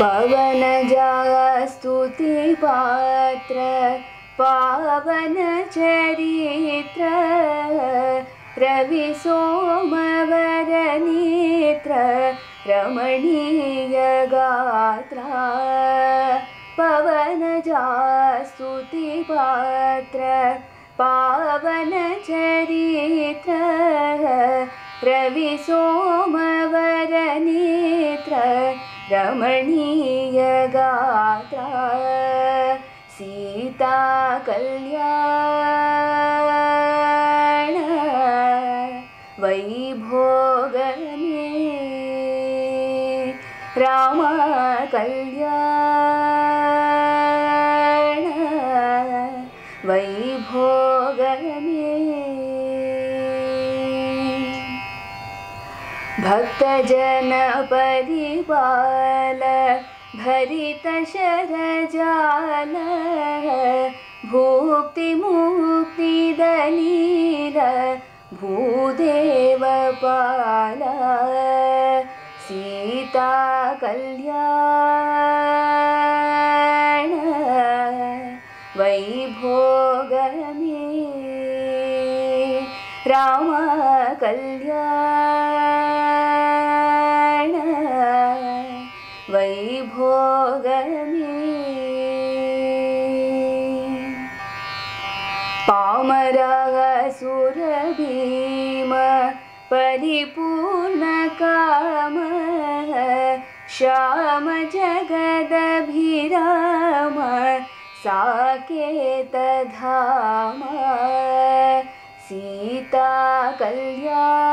पवनजा स्तुतिपात्र पावनचरित्र रविसोमवरनेत्र रमणीयगात्रा पवनजा स्तुतिपात्र पावनचरित्र रविसोमवरनेत्र रमणीयगात्रा Sita Kalyan वैभोगमे Ram Kalyan वैभोगमे भक्तजनपरिपाल भरितशरजाल भुक्तिमुक्तिदलील भूदेवपाल Sita Kalyan वैभोगमे Ram वैभोगमे पामरसुरभीम परिपूर्णकाम Shyam जगदभिराम Saketdham Sita Kalyan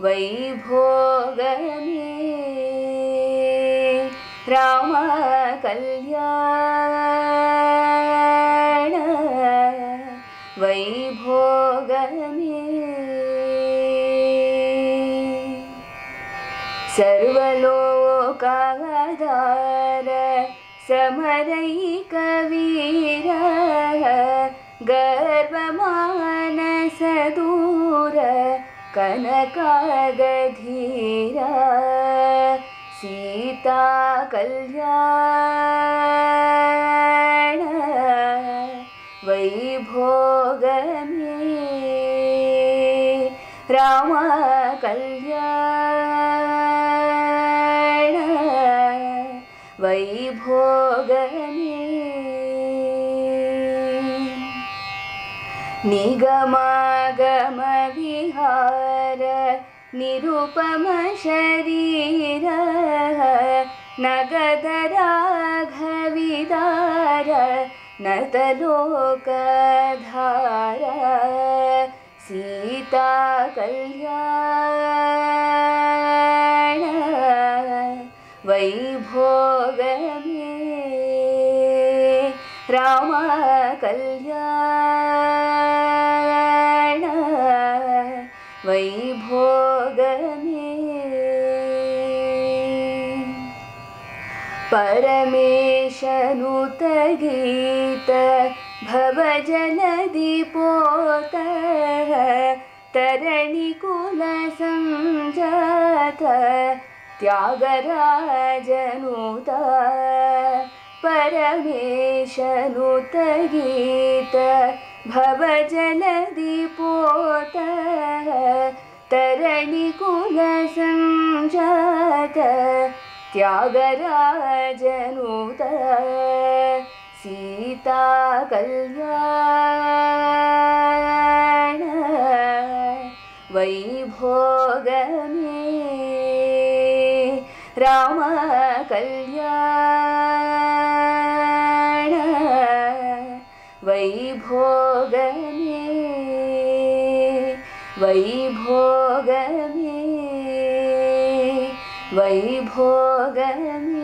वैभोगमे सर्वलोकाधार समरैकवीर गर्वमानसदूर कनकागधीर Sita Kalyan वैभोगमे Ram Kalyan निगमागमविहार निरुपमशरीर नगदराघविदार नतलोकधार Sita Kalyan वैभोगमे Ram Kalyan वैभोगमे परमेशनुतगीत भवजलदिपोत तरणिकुलसञ्जात त्यागराजनुत परमेशनुतगीत भवजलदिपोत तरणिकुलसञ्जात त्यागराजनुत Sita Kalyan वैभोगमे Ram वैभोगमे वैभोगमे वैभोगमे